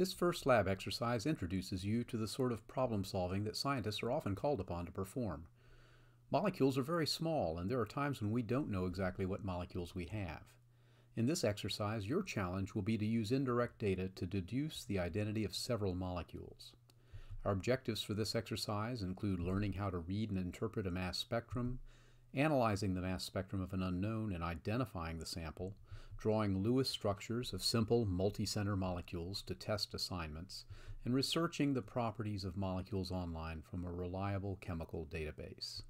This first lab exercise introduces you to the sort of problem solving that scientists are often called upon to perform. Molecules are very small, and there are times when we don't know exactly what molecules we have. In this exercise, your challenge will be to use indirect data to deduce the identity of several molecules. Our objectives for this exercise include learning how to read and interpret a mass spectrum, analyzing the mass spectrum of an unknown and identifying the sample, drawing Lewis structures of simple multicenter molecules to test assignments, and researching the properties of molecules online from a reliable chemical database.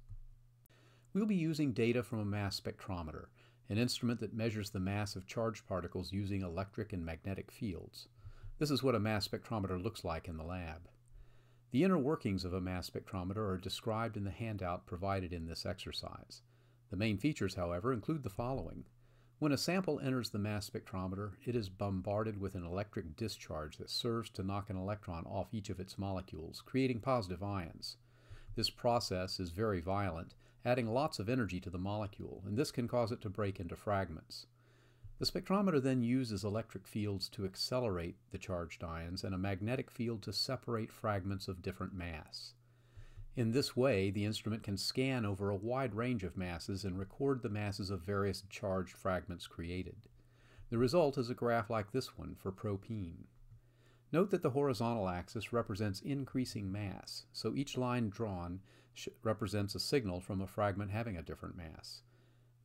We'll be using data from a mass spectrometer, an instrument that measures the mass of charged particles using electric and magnetic fields. This is what a mass spectrometer looks like in the lab. The inner workings of a mass spectrometer are described in the handout provided in this exercise. The main features, however, include the following. When a sample enters the mass spectrometer, it is bombarded with an electric discharge that serves to knock an electron off each of its molecules, creating positive ions. This process is very violent, adding lots of energy to the molecule, and this can cause it to break into fragments. The spectrometer then uses electric fields to accelerate the charged ions and a magnetic field to separate fragments of different mass. In this way, the instrument can scan over a wide range of masses and record the masses of various charged fragments created. The result is a graph like this one for propene. Note that the horizontal axis represents increasing mass, so each line drawn represents a signal from a fragment having a different mass.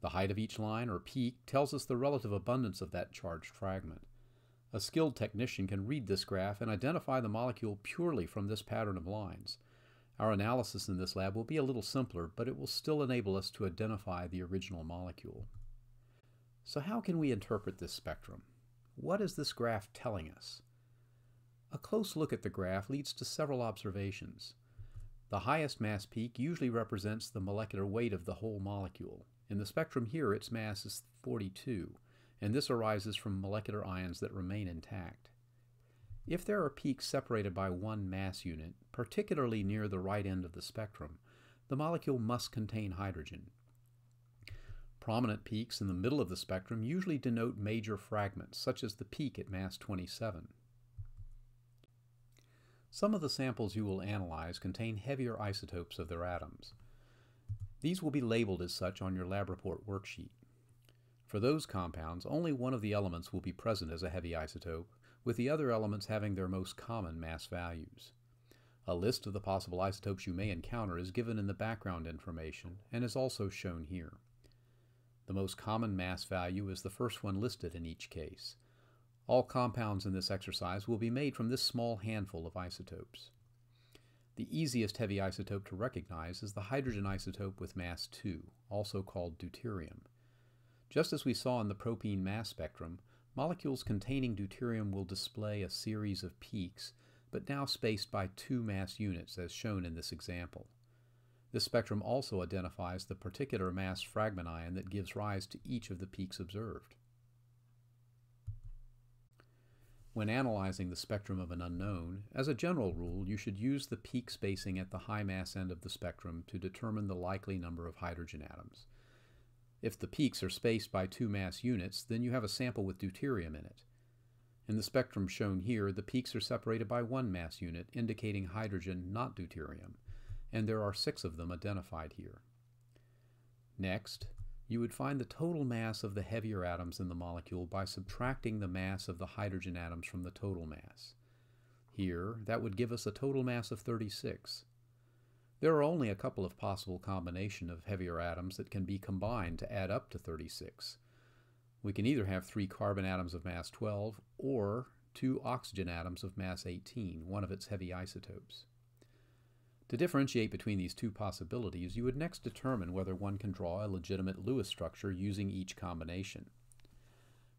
The height of each line, or peak, tells us the relative abundance of that charged fragment. A skilled technician can read this graph and identify the molecule purely from this pattern of lines. Our analysis in this lab will be a little simpler, but it will still enable us to identify the original molecule. So how can we interpret this spectrum? What is this graph telling us? A close look at the graph leads to several observations. The highest mass peak usually represents the molecular weight of the whole molecule. In the spectrum here, its mass is 42, and this arises from molecular ions that remain intact. If there are peaks separated by one mass unit, particularly near the right end of the spectrum, the molecule must contain hydrogen. Prominent peaks in the middle of the spectrum usually denote major fragments, such as the peak at mass 27. Some of the samples you will analyze contain heavier isotopes of their atoms. These will be labeled as such on your lab report worksheet. For those compounds, only one of the elements will be present as a heavy isotope, with the other elements having their most common mass values. A list of the possible isotopes you may encounter is given in the background information and is also shown here. The most common mass value is the first one listed in each case. All compounds in this exercise will be made from this small handful of isotopes. The easiest heavy isotope to recognize is the hydrogen isotope with mass 2, also called deuterium. Just as we saw in the propene mass spectrum, molecules containing deuterium will display a series of peaks, but now spaced by two mass units as shown in this example. This spectrum also identifies the particular mass fragment ion that gives rise to each of the peaks observed. When analyzing the spectrum of an unknown, as a general rule, you should use the peak spacing at the high mass end of the spectrum to determine the likely number of hydrogen atoms. If the peaks are spaced by two mass units, then you have a sample with deuterium in it. In the spectrum shown here, the peaks are separated by one mass unit, indicating hydrogen, not deuterium, and there are six of them identified here. Next, you would find the total mass of the heavier atoms in the molecule by subtracting the mass of the hydrogen atoms from the total mass. Here, that would give us a total mass of 36. There are only a couple of possible combinations of heavier atoms that can be combined to add up to 36. We can either have three carbon atoms of mass 12 or two oxygen atoms of mass 18, one of its heavy isotopes. To differentiate between these two possibilities, you would next determine whether one can draw a legitimate Lewis structure using each combination.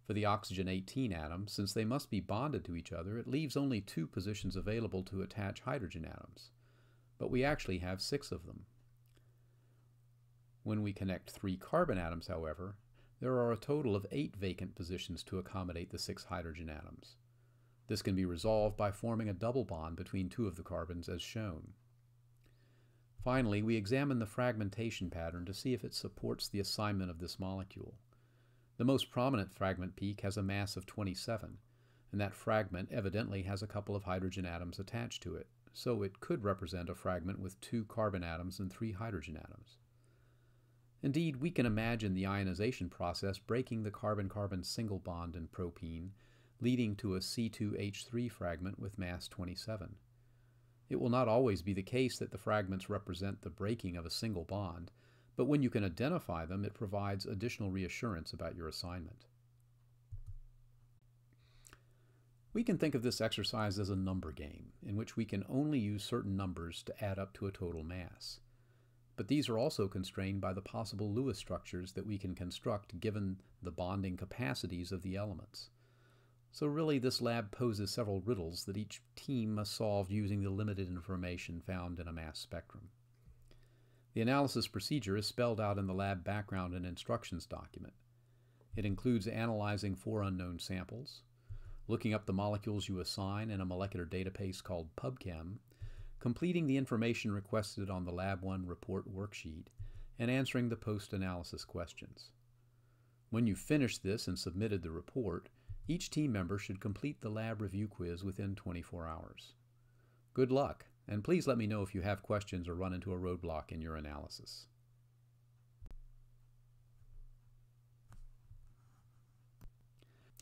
For the oxygen 18 atom, since they must be bonded to each other, it leaves only two positions available to attach hydrogen atoms. But we actually have six of them. When we connect three carbon atoms, however, there are a total of eight vacant positions to accommodate the six hydrogen atoms. This can be resolved by forming a double bond between two of the carbons as shown. Finally, we examine the fragmentation pattern to see if it supports the assignment of this molecule. The most prominent fragment peak has a mass of 27. and that fragment evidently has a couple of hydrogen atoms attached to it, so it could represent a fragment with two carbon atoms and three hydrogen atoms. Indeed, we can imagine the ionization process breaking the carbon-carbon single bond in propene, leading to a C2H3 fragment with mass 27. It will not always be the case that the fragments represent the breaking of a single bond, but when you can identify them, it provides additional reassurance about your assignment. We can think of this exercise as a number game, in which we can only use certain numbers to add up to a total mass. But these are also constrained by the possible Lewis structures that we can construct given the bonding capacities of the elements. So really this lab poses several riddles that each team must solve using the limited information found in a mass spectrum. The analysis procedure is spelled out in the lab background and instructions document. It includes analyzing four unknown samples, looking up the molecules you assign in a molecular database called PubChem, completing the information requested on the Lab 1 report worksheet, and answering the post-analysis questions. When you've finished this and submitted the report, each team member should complete the lab review quiz within 24 hours. Good luck, and please let me know if you have questions or run into a roadblock in your analysis.